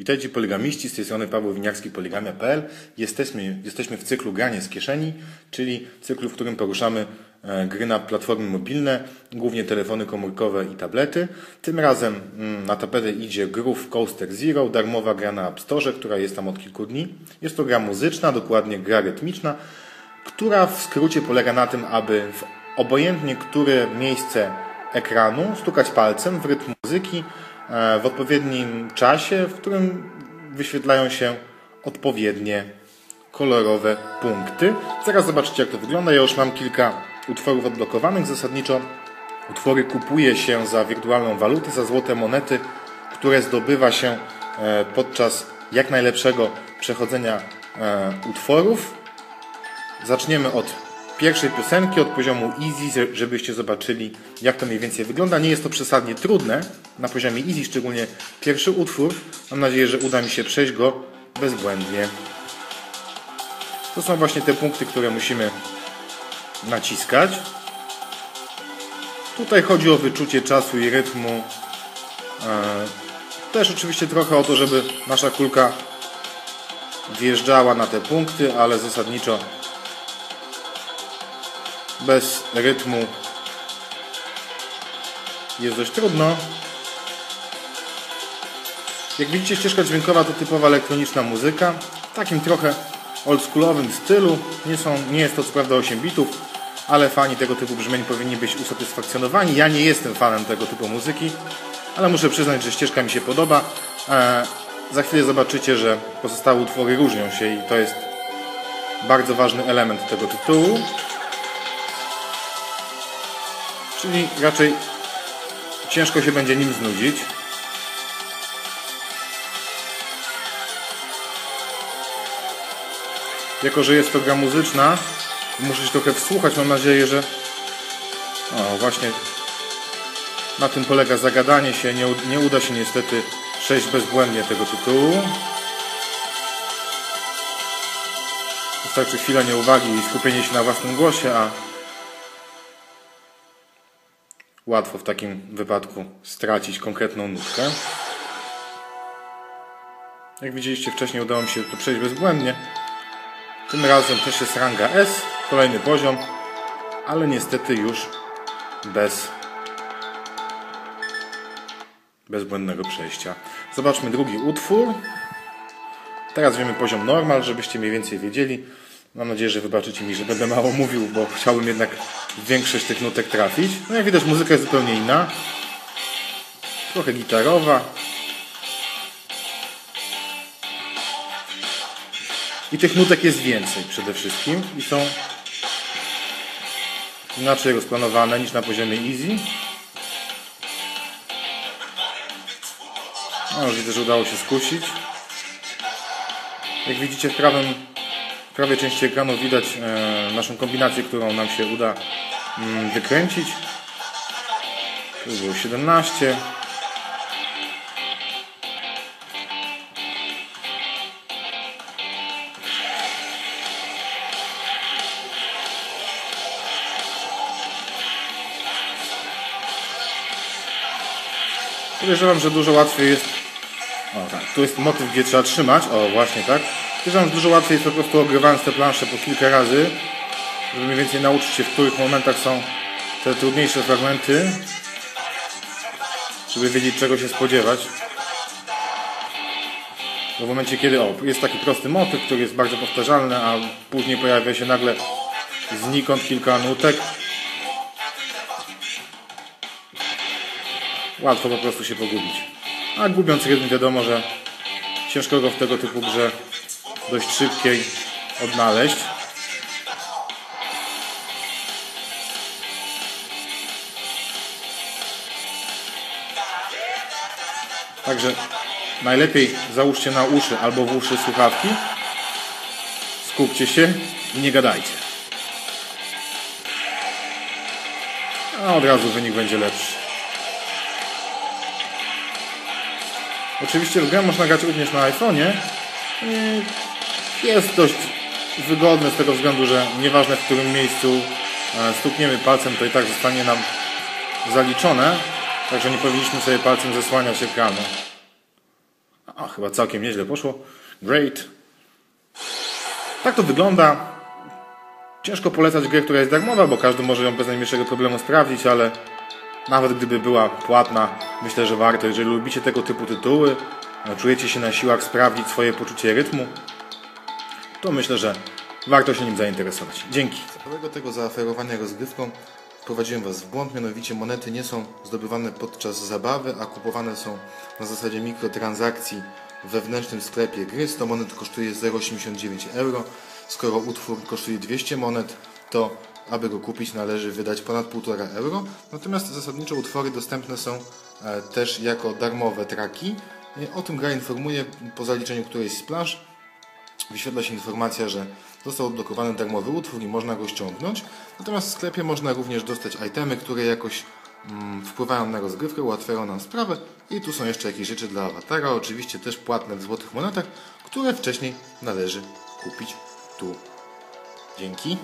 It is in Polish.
Witajcie poligamiści, z tej strony Paweł Winiarski, poligamia.pl. Jesteśmy, jesteśmy w cyklu Granie z kieszeni, czyli cyklu, w którym poruszamy e, gry na platformy mobilne, głównie telefony komórkowe i tablety. Tym razem mm, na tapetę idzie Groove Coaster Zero, darmowa gra na App Store, która jest tam od kilku dni. Jest to gra muzyczna, dokładnie gra rytmiczna, która w skrócie polega na tym, aby w obojętnie które miejsce ekranu stukać palcem w rytm muzyki, w odpowiednim czasie, w którym wyświetlają się odpowiednie kolorowe punkty. Zaraz zobaczycie jak to wygląda. Ja już mam kilka utworów odblokowanych. Zasadniczo utwory kupuje się za wirtualną walutę, za złote monety, które zdobywa się e, podczas jak najlepszego przechodzenia e, utworów. Zaczniemy od pierwszej piosenki od poziomu easy, żebyście zobaczyli jak to mniej więcej wygląda. Nie jest to przesadnie trudne na poziomie easy, szczególnie pierwszy utwór. Mam nadzieję, że uda mi się przejść go bezbłędnie. To są właśnie te punkty, które musimy naciskać. Tutaj chodzi o wyczucie czasu i rytmu. E, też oczywiście trochę o to, żeby nasza kulka wjeżdżała na te punkty, ale zasadniczo bez rytmu jest dość trudno. Jak widzicie ścieżka dźwiękowa to typowa elektroniczna muzyka w takim trochę oldschoolowym stylu. Nie, są, nie jest to co prawda 8 bitów, ale fani tego typu brzmień powinni być usatysfakcjonowani. Ja nie jestem fanem tego typu muzyki, ale muszę przyznać, że ścieżka mi się podoba. E, za chwilę zobaczycie, że pozostałe utwory różnią się i to jest bardzo ważny element tego tytułu. Czyli raczej ciężko się będzie nim znudzić. Jako, że jest to gra muzyczna, muszę się trochę wsłuchać. Mam nadzieję, że o, właśnie na tym polega zagadanie się. Nie, nie uda się niestety przejść bezbłędnie tego tytułu. Wystarczy chwila nieuwagi i skupienie się na własnym głosie, a łatwo w takim wypadku stracić konkretną nutkę. Jak widzieliście wcześniej udało mi się to przejść bezbłędnie. Tym razem też jest ranga S, kolejny poziom, ale niestety już bez bezbłędnego przejścia. Zobaczmy drugi utwór. Teraz wiemy poziom normal, żebyście mniej więcej wiedzieli. Mam nadzieję, że wybaczycie mi, że będę mało mówił, bo chciałbym jednak większość tych nutek trafić. No jak widać muzyka jest zupełnie inna. Trochę gitarowa. I tych nutek jest więcej przede wszystkim i są inaczej rozplanowane niż na poziomie easy. No, już widzę, że udało się skusić. Jak widzicie w prawym prawej części ekranu widać e, naszą kombinację, którą nam się uda mm, wykręcić. Tu było 17. Podejrzewam, że dużo łatwiej jest. O tak, tu jest motyw, gdzie trzeba trzymać. O, właśnie tak. Uważam, że dużo łatwiej jest po prostu ogrywając te plansze po kilka razy, żeby mniej więcej nauczyć się, w których momentach są te trudniejsze fragmenty, żeby wiedzieć, czego się spodziewać. Bo w momencie, kiedy o, jest taki prosty motyw, który jest bardzo powtarzalny, a później pojawia się nagle znikąd kilka nutek, łatwo po prostu się pogubić. A gubiąc rytm wiadomo, że ciężko go w tego typu grze dość szybkiej odnaleźć. Także najlepiej załóżcie na uszy albo w uszy słuchawki. Skupcie się i nie gadajcie. A od razu wynik będzie lepszy. Oczywiście w grę można grać również na iPhone'ie jest dość wygodny z tego względu, że nieważne w którym miejscu e, stukniemy palcem, to i tak zostanie nam zaliczone. Także nie powinniśmy sobie palcem zasłaniać ekranu. A, chyba całkiem nieźle poszło. Great. Tak to wygląda. Ciężko polecać grę, która jest darmowa, bo każdy może ją bez najmniejszego problemu sprawdzić, ale nawet gdyby była płatna, myślę, że warto. Jeżeli lubicie tego typu tytuły, a czujecie się na siłach sprawdzić swoje poczucie rytmu, to myślę, że warto się nim zainteresować. Dzięki. Z całego tego zaoferowania rozgrywką wprowadziłem Was w błąd, mianowicie monety nie są zdobywane podczas zabawy, a kupowane są na zasadzie mikrotransakcji w wewnętrznym sklepie gry. 100 monet kosztuje 0,89 euro. Skoro utwór kosztuje 200 monet, to aby go kupić należy wydać ponad 1,5 euro. Natomiast zasadniczo utwory dostępne są e, też jako darmowe traki. O tym gra informuje po zaliczeniu którejś z planż wyświetla się informacja, że został odblokowany darmowy utwór i można go ściągnąć. Natomiast w sklepie można również dostać itemy, które jakoś mm, wpływają na rozgrywkę, ułatwiają nam sprawę. I tu są jeszcze jakieś rzeczy dla awatara, oczywiście też płatne w złotych monetach, które wcześniej należy kupić tu. Dzięki.